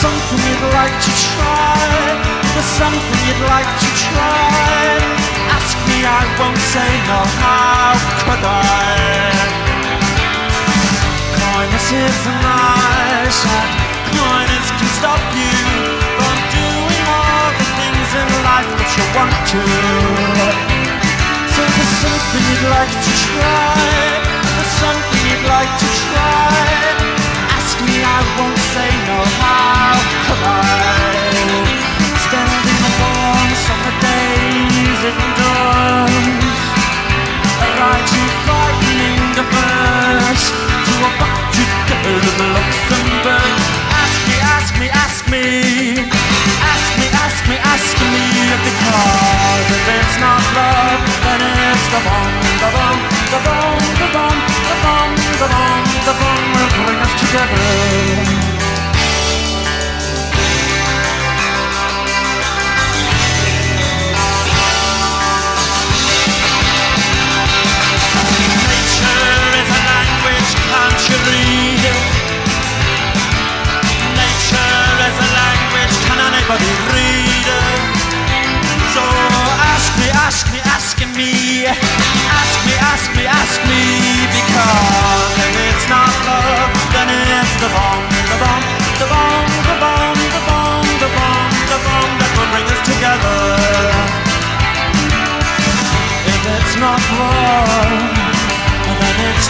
something you'd like to try? There's something you'd like to try? Ask me, I won't say no, how could I? Kindness is nice, and kindness can stop you from doing all the things in life that you want to. So there's something you'd like to try? me.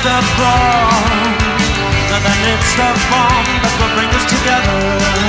it's the bomb, then it's the bomb that will bring us together.